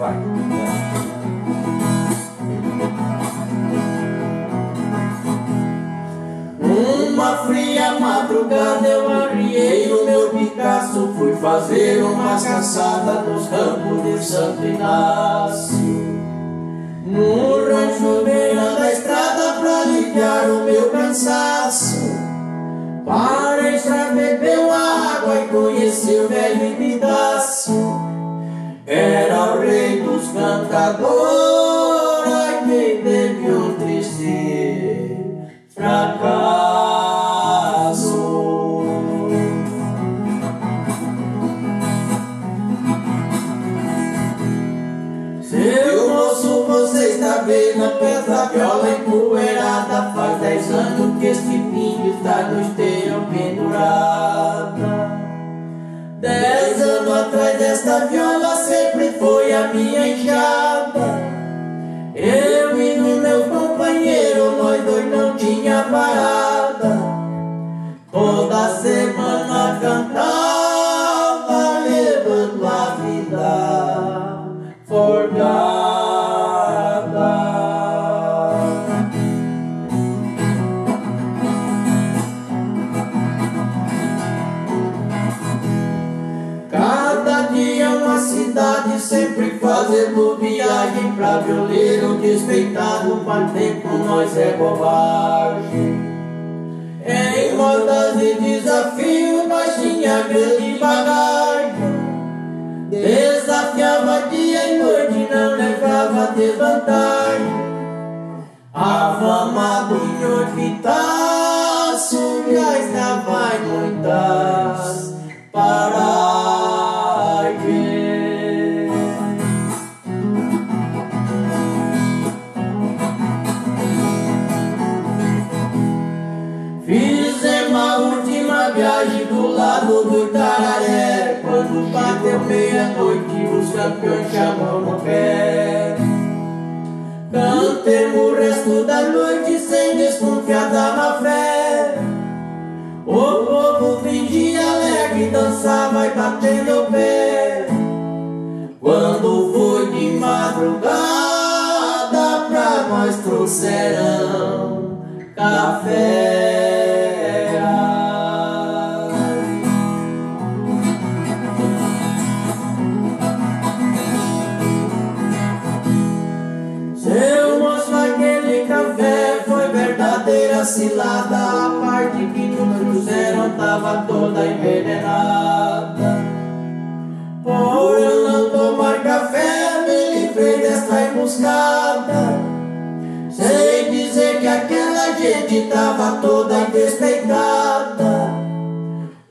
Vai. Uma fria madrugada eu arriei o meu Picasso Fui fazer uma caçada nos campos de Santo Inácio. No rancho beira da estrada pra aliviar o meu cansaço. Parei pra beber uma água e conheci o velho Epitácio Era o rei dos cantadores Ai, quem teve um triste fracasso. Seu moço, você está vendo a pedra viola empoeirada. Faz dez anos que este pinho está no a minha enxada Eu e meu companheiro, nós dois não tinha parada Toda semana cantava, levando a vida forgada. Cidade, sempre fazendo viagem pra violeiro despeitado, bater com nós é bobagem. Em rodas de desafio nós tinha grande bagagem Desafiava dia e noite, não levava desvantagem A fama do senhor Vitácio já estava em viagem do lado do Itararé Quando bateu meia-noite os campeões chamam no pé. Cantemos o resto da noite sem desconfiar da má fé. O povo fingia alegre, dançava e batendo o pé. Quando foi de madrugada pra nós trouxeram café cilada A parte que nos trouxeram tava toda envenenada. Por eu não tomar café, me livrei desta emboscada. Sei dizer que aquela gente tava toda despeitada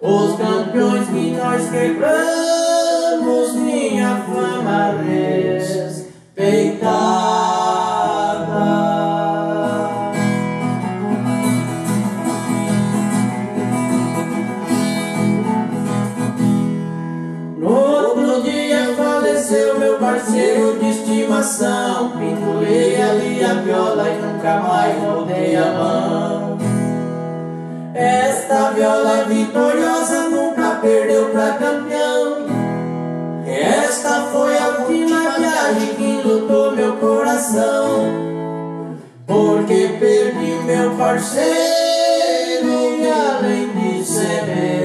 Os campeões que nós quebramos, minha fama respeitada parceiro de estimação Pendurei ali a viola e nunca mais voltei a mão. Esta viola vitoriosa nunca perdeu pra campeão. Esta foi a última viagem que lutou meu coração. Porque perdi meu parceiro e além de ser meu